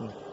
Mm.